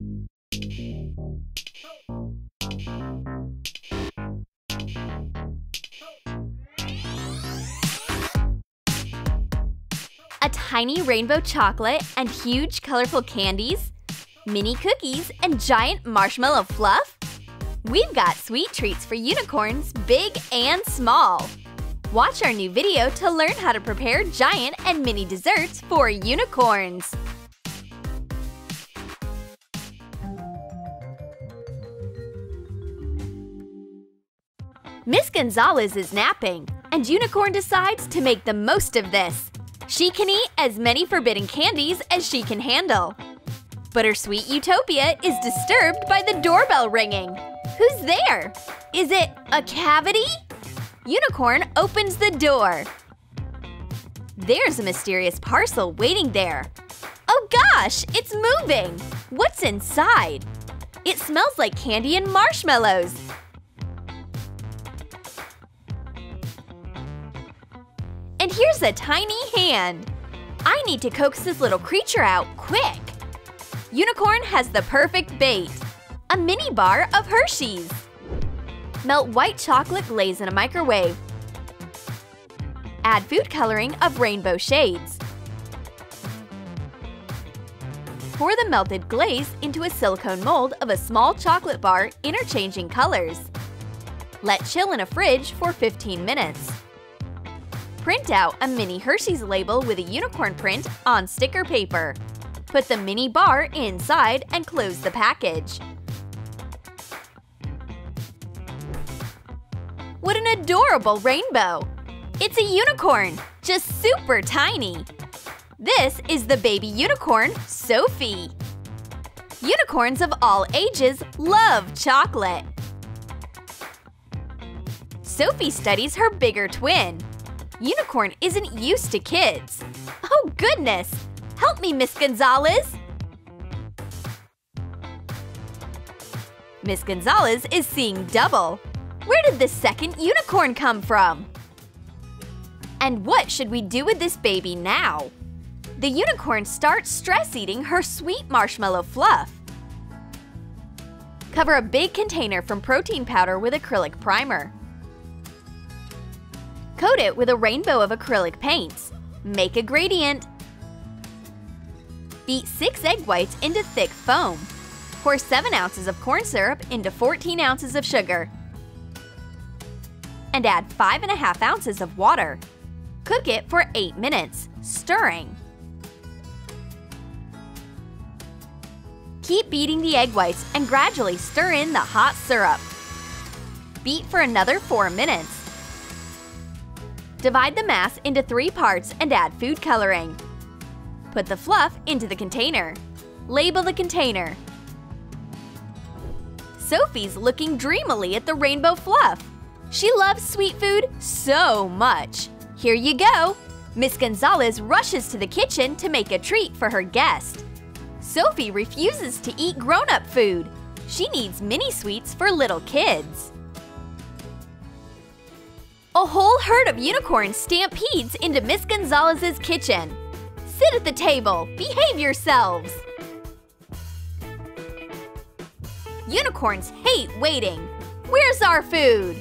A tiny rainbow chocolate and huge colorful candies? Mini cookies and giant marshmallow fluff? We've got sweet treats for unicorns, big and small. Watch our new video to learn how to prepare giant and mini desserts for unicorns. Miss Gonzalez is napping, and Unicorn decides to make the most of this. She can eat as many forbidden candies as she can handle. But her sweet utopia is disturbed by the doorbell ringing. Who's there? Is it a cavity? Unicorn opens the door. There's a mysterious parcel waiting there. Oh gosh, it's moving! What's inside? It smells like candy and marshmallows. And here's a tiny hand. I need to coax this little creature out quick. Unicorn has the perfect bait. A mini bar of Hershey's. Melt white chocolate glaze in a microwave. Add food coloring of rainbow shades. Pour the melted glaze into a silicone mold of a small chocolate bar interchanging colors. Let chill in a fridge for 15 minutes. Print out a mini Hershey's label with a unicorn print on sticker paper. Put the mini bar inside and close the package. What an adorable rainbow! It's a unicorn, just super tiny. This is the baby unicorn, Sophie. Unicorns of all ages love chocolate. Sophie studies her bigger twin. Unicorn isn't used to kids. Oh goodness! Help me, Miss Gonzalez! Miss Gonzalez is seeing double. Where did the second unicorn come from? And what should we do with this baby now? The unicorn starts stress eating her sweet marshmallow fluff. Cover a big container from protein powder with acrylic primer. Coat it with a rainbow of acrylic paints. Make a gradient. Beat 6 egg whites into thick foam. Pour 7 ounces of corn syrup into 14 ounces of sugar. And add 5.5 ounces of water. Cook it for 8 minutes, stirring. Keep beating the egg whites and gradually stir in the hot syrup. Beat for another 4 minutes. Divide the mass into three parts and add food coloring. Put the fluff into the container. Label the container. Sophie's looking dreamily at the rainbow fluff. She loves sweet food so much. Here you go! Miss Gonzalez rushes to the kitchen to make a treat for her guest. Sophie refuses to eat grown-up food. She needs mini sweets for little kids. A whole herd of unicorns stampedes into Miss Gonzalez's kitchen. Sit at the table. Behave yourselves. Unicorns hate waiting. Where's our food?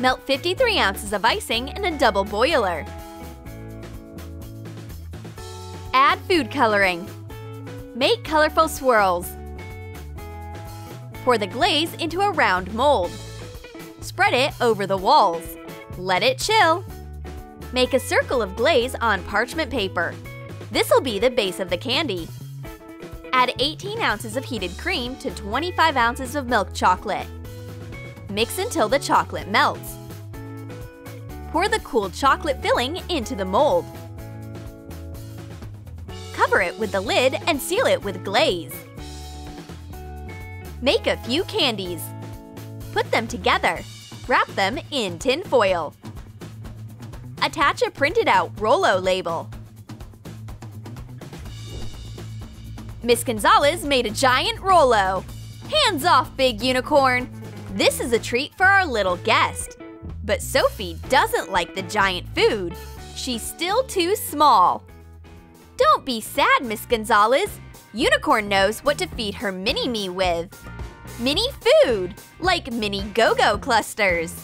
Melt 53 ounces of icing in a double boiler. Add food coloring. Make colorful swirls. Pour the glaze into a round mold. Spread it over the walls. Let it chill. Make a circle of glaze on parchment paper. This'll be the base of the candy. Add 18 ounces of heated cream to 25 ounces of milk chocolate. Mix until the chocolate melts. Pour the cooled chocolate filling into the mold. Cover it with the lid and seal it with glaze. Make a few candies. Put them together. Wrap them in tin foil. Attach a printed out Rolo label. Miss Gonzalez made a giant Rolo. Hands off, big unicorn! This is a treat for our little guest. But Sophie doesn't like the giant food. She's still too small. Don't be sad, Miss Gonzalez. Unicorn knows what to feed her mini-me with. Mini food, like mini go-go clusters.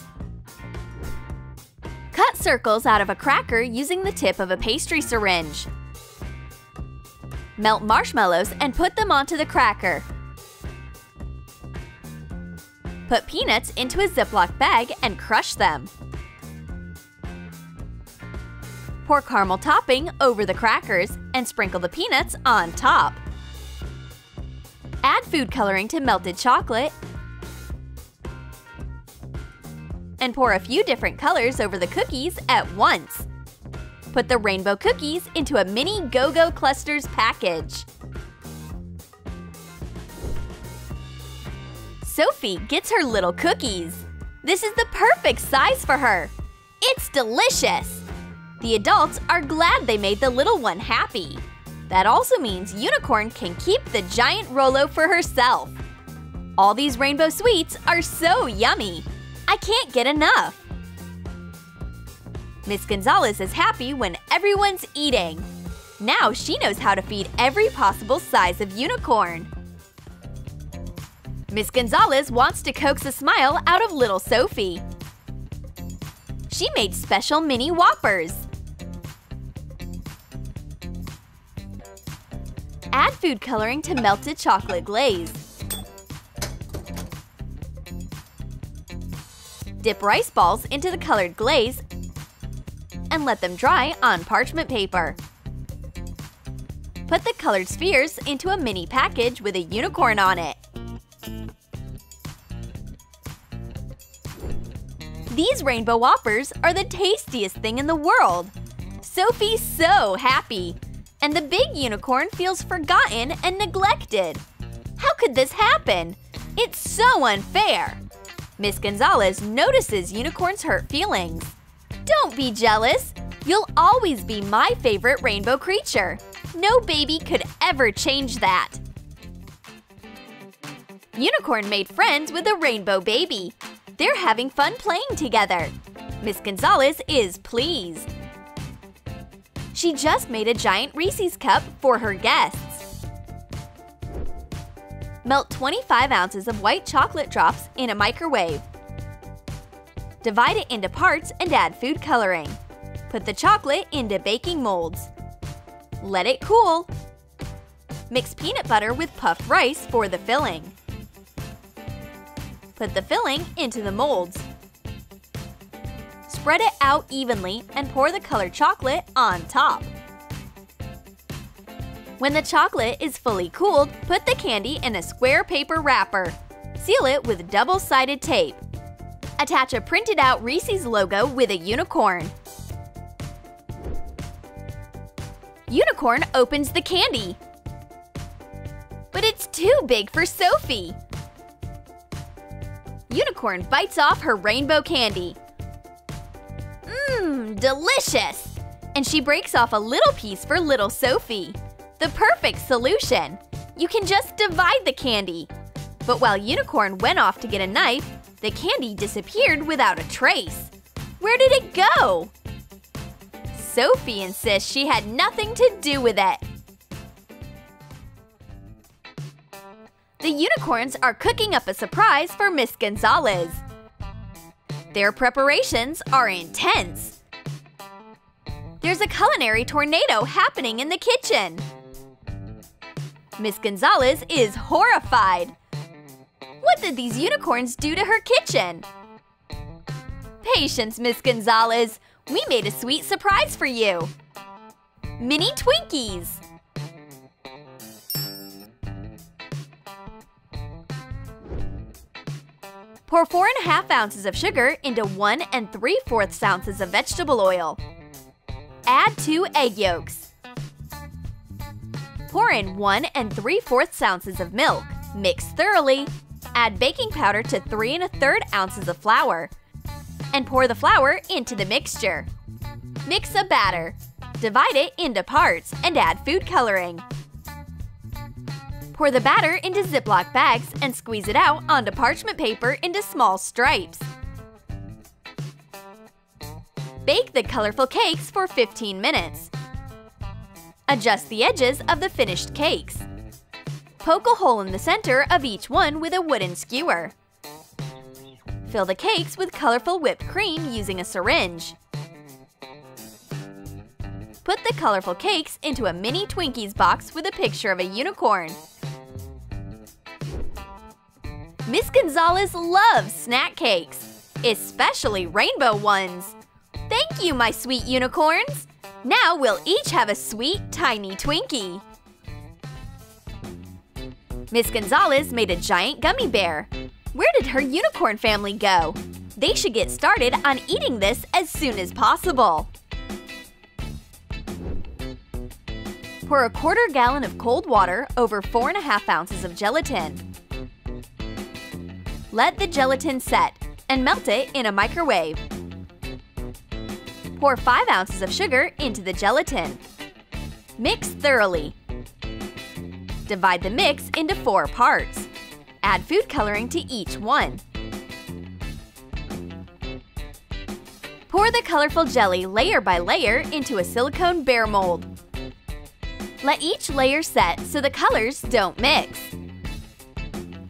Cut circles out of a cracker using the tip of a pastry syringe. Melt marshmallows and put them onto the cracker. Put peanuts into a Ziploc bag and crush them. Pour caramel topping over the crackers and sprinkle the peanuts on top. Add food coloring to melted chocolate and pour a few different colors over the cookies at once. Put the rainbow cookies into a mini Go-Go Clusters package. Sophie gets her little cookies. This is the perfect size for her. It's delicious! The adults are glad they made the little one happy. That also means Unicorn can keep the giant Rolo for herself. All these rainbow sweets are so yummy. I can't get enough. Miss Gonzalez is happy when everyone's eating. Now she knows how to feed every possible size of unicorn. Miss Gonzalez wants to coax a smile out of little Sophie. She made special mini Whoppers. Food coloring to melted chocolate glaze. Dip rice balls into the colored glaze and let them dry on parchment paper. Put the colored spheres into a mini package with a unicorn on it. These rainbow whoppers are the tastiest thing in the world! Sophie's so happy! And the big unicorn feels forgotten and neglected. How could this happen? It's so unfair! Miss Gonzalez notices Unicorn's hurt feelings. Don't be jealous! You'll always be my favorite rainbow creature. No baby could ever change that. Unicorn made friends with a rainbow baby. They're having fun playing together. Miss Gonzalez is pleased. She just made a giant Reese's cup for her guests. Melt 25 ounces of white chocolate drops in a microwave. Divide it into parts and add food coloring. Put the chocolate into baking molds. Let it cool. Mix peanut butter with puffed rice for the filling. Put the filling into the molds. Spread it out evenly and pour the colored chocolate on top. When the chocolate is fully cooled, put the candy in a square paper wrapper. Seal it with double-sided tape. Attach a printed out Reese's logo with a unicorn. Unicorn opens the candy. But it's too big for Sophie. Unicorn bites off her rainbow candy. Delicious! And she breaks off a little piece for little Sophie. The perfect solution! You can just divide the candy. But while Unicorn went off to get a knife, the candy disappeared without a trace. Where did it go? Sophie insists she had nothing to do with it. The unicorns are cooking up a surprise for Miss Gonzalez. Their preparations are intense. There's a culinary tornado happening in the kitchen. Miss Gonzalez is horrified. What did these unicorns do to her kitchen? Patience, Miss Gonzalez. We made a sweet surprise for you. Mini Twinkies. Pour 4.5 ounces of sugar into 1 and 3 fourths ounces of vegetable oil. Add 2 egg yolks. Pour in 1 and 3 fourths ounces of milk. Mix thoroughly. Add baking powder to 3 and a third ounces of flour. And pour the flour into the mixture. Mix a batter. Divide it into parts and add food coloring. Pour the batter into Ziploc bags and squeeze it out onto parchment paper into small stripes. Bake the colorful cakes for 15 minutes. Adjust the edges of the finished cakes. Poke a hole in the center of each one with a wooden skewer. Fill the cakes with colorful whipped cream using a syringe. Put the colorful cakes into a mini Twinkies box with a picture of a unicorn. Miss Gonzalez loves snack cakes, especially rainbow ones. Thank you, my sweet unicorns! Now we'll each have a sweet, tiny Twinkie. Miss Gonzalez made a giant gummy bear. Where did her unicorn family go? They should get started on eating this as soon as possible. Pour a quarter gallon of cold water over 4.5 ounces of gelatin. Let the gelatin set and melt it in a microwave. Pour 5 ounces of sugar into the gelatin. Mix thoroughly. Divide the mix into four parts. Add food coloring to each one. Pour the colorful jelly layer by layer into a silicone bear mold. Let each layer set so the colors don't mix.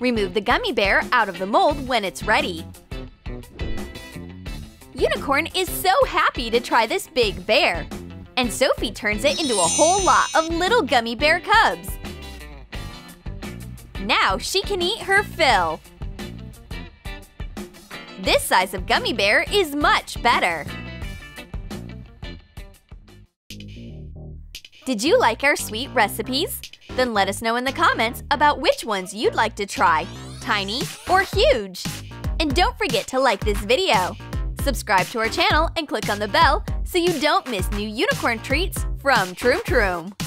Remove the gummy bear out of the mold when it's ready. Unicorn is so happy to try this big bear. And Sophie turns it into a whole lot of little gummy bear cubs. Now she can eat her fill. This size of gummy bear is much better. Did you like our sweet recipes? Then let us know in the comments about which ones you'd like to try, tiny or huge. And don't forget to like this video. Subscribe to our channel and click on the bell so you don't miss new unicorn treats from Troom Troom.